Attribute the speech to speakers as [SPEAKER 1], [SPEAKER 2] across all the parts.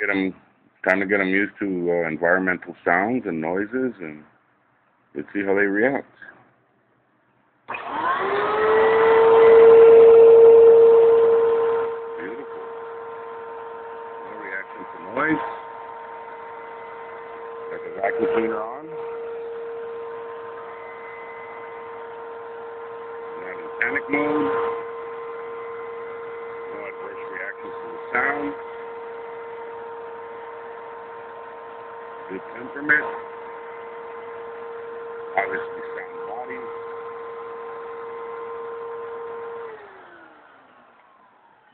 [SPEAKER 1] get them, time to get them used to uh, environmental sounds and noises, and let's see how they react. Beautiful. No reaction to noise. Got the vacuum cleaner on. Not in panic mode. No adverse reactions to the sound. Good temperament. Obviously sound body.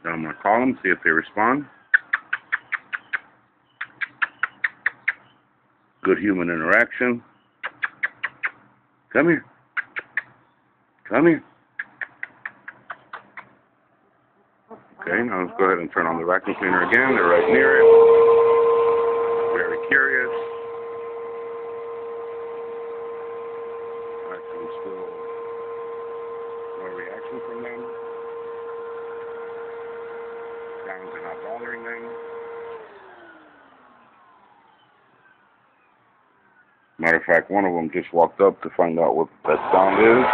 [SPEAKER 1] Now I'm going to call them, see if they respond. Good human interaction. Come here. Come here. Okay, now let's go ahead and turn on the vacuum cleaner again. They're right near it. Curious. Actually, still no reaction from them. Sounds are not bothering them. Matter of fact, one of them just walked up to find out what that sound is.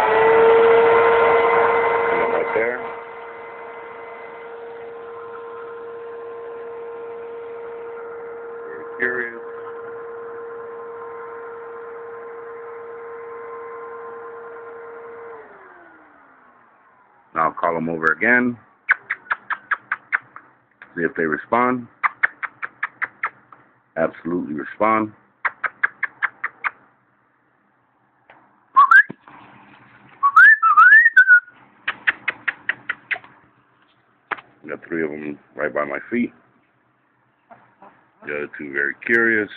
[SPEAKER 1] See them right there. Now I'll call them over again. See if they respond. Absolutely respond. Got three of them right by my feet. The other two very curious.